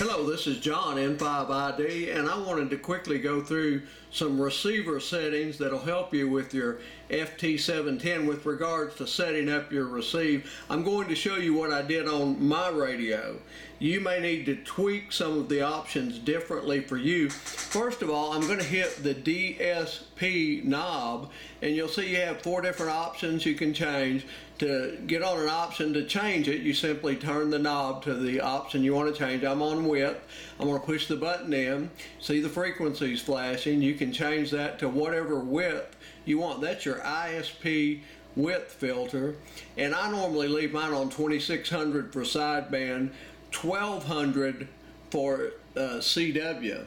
Hello, this is John N5ID, and I wanted to quickly go through some receiver settings that'll help you with your FT710 with regards to setting up your receive. I'm going to show you what I did on my radio. You may need to tweak some of the options differently for you. First of all, I'm going to hit the DSP knob, and you'll see you have four different options you can change. To get on an option to change it, you simply turn the knob to the option you want to change. I'm on width. I'm going to push the button in, see the frequencies flashing. You can change that to whatever width you want. That's your ISP width filter. And I normally leave mine on 2600 for sideband, 1200 for uh, CW.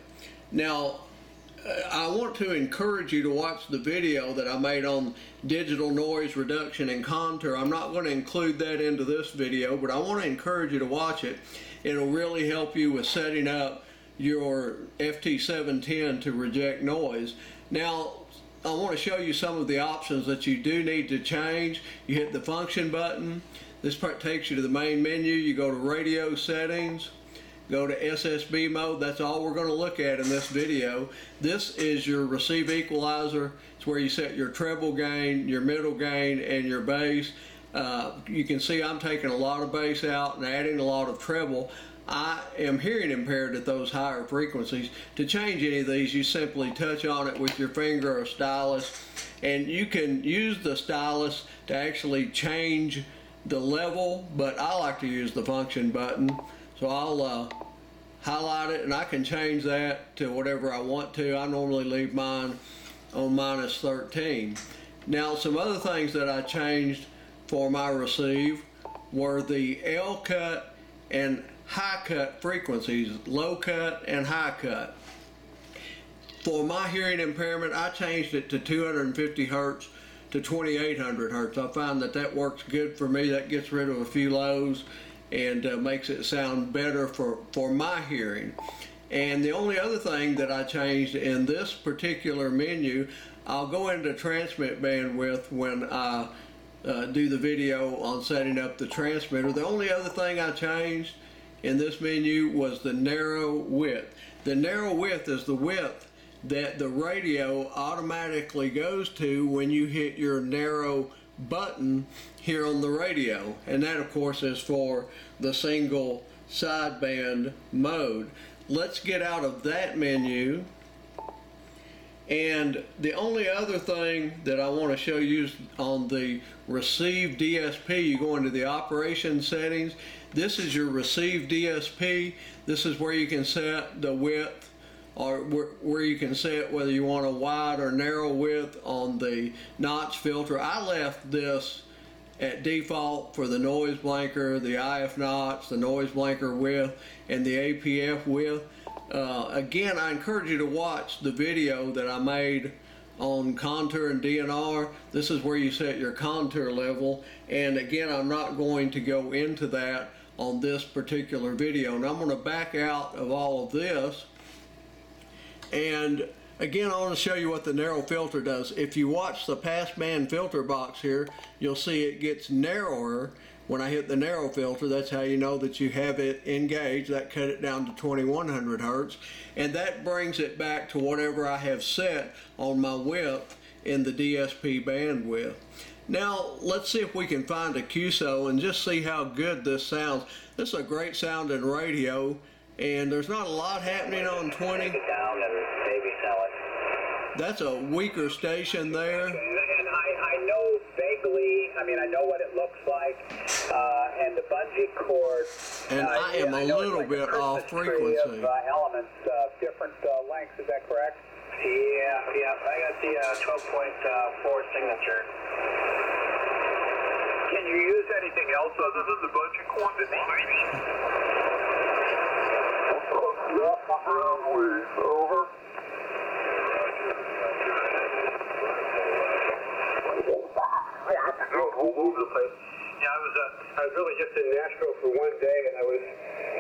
Now, I want to encourage you to watch the video that I made on digital noise reduction and contour. I'm not going to include that into this video, but I want to encourage you to watch it. It'll really help you with setting up your FT710 to reject noise. Now, I want to show you some of the options that you do need to change. You hit the function button. This part takes you to the main menu. You go to radio settings go to SSB mode. That's all we're going to look at in this video. This is your receive equalizer. It's where you set your treble gain, your middle gain, and your bass. Uh, you can see I'm taking a lot of bass out and adding a lot of treble. I am hearing impaired at those higher frequencies. To change any of these, you simply touch on it with your finger or stylus, and you can use the stylus to actually change the level, but I like to use the function button. So I'll uh, highlight it and I can change that to whatever I want to. I normally leave mine on minus 13. Now some other things that I changed for my receive were the L cut and high cut frequencies, low cut and high cut. For my hearing impairment, I changed it to 250 hertz to 2800 hertz. I find that that works good for me. That gets rid of a few lows and uh, makes it sound better for, for my hearing. And the only other thing that I changed in this particular menu, I'll go into transmit bandwidth when I uh, do the video on setting up the transmitter. The only other thing I changed in this menu was the narrow width. The narrow width is the width that the radio automatically goes to when you hit your narrow button here on the radio and that of course is for the single sideband mode. Let's get out of that menu and the only other thing that I want to show you on the receive DSP, you go into the operation settings. This is your receive DSP. This is where you can set the width or where you can set whether you want a wide or narrow width on the notch filter. I left this at default for the noise blanker, the IF notch, the noise blanker width, and the APF width. Uh, again, I encourage you to watch the video that I made on contour and DNR. This is where you set your contour level. And again, I'm not going to go into that on this particular video. And I'm going to back out of all of this and again, I want to show you what the narrow filter does. If you watch the passband filter box here, you'll see it gets narrower when I hit the narrow filter. That's how you know that you have it engaged. That cut it down to 2100 hertz. And that brings it back to whatever I have set on my width in the DSP bandwidth. Now, let's see if we can find a QSO and just see how good this sounds. This is a great sounding radio and there's not a lot happening on 20. That's a weaker station there. And I, I know vaguely, I mean, I know what it looks like, uh, and the bungee cord. And uh, I am a little like bit a off frequency. Of, uh, elements, uh, different uh, lengths, is that correct? Yeah, yeah, I got the uh, 12.4 signature. Can you use anything else other than the bungee cord? Over. Who moved the place? Yeah, I was. Uh, I was really just in Nashville for one day, and I was.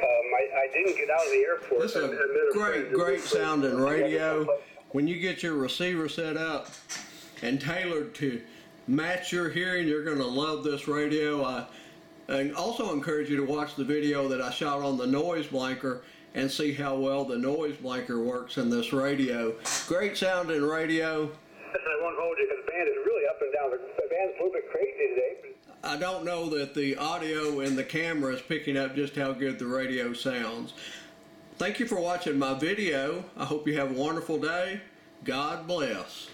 Um, I, I didn't get out of the airport. This is a great, great sounding radio. When you get your receiver set up and tailored to match your hearing, you're going to love this radio. I And also encourage you to watch the video that I shot on the noise blanker and see how well the noise blanker works in this radio. Great sound in radio. I won't hold you because the band is really up and down. The the band's a little bit crazy today. I don't know that the audio and the camera is picking up just how good the radio sounds. Thank you for watching my video. I hope you have a wonderful day. God bless.